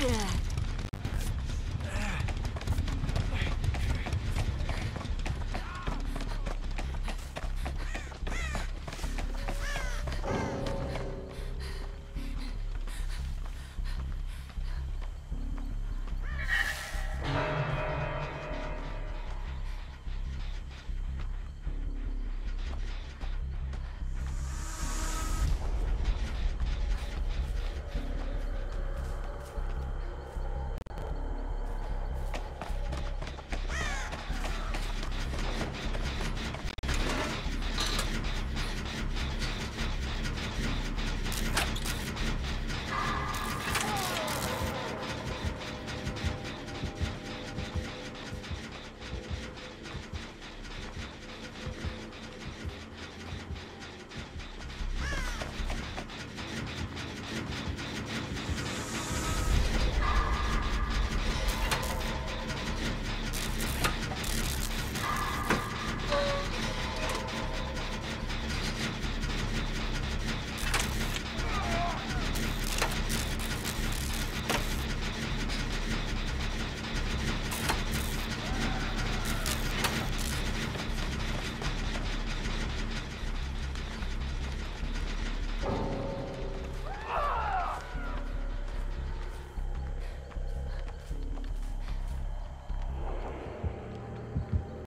Yeah.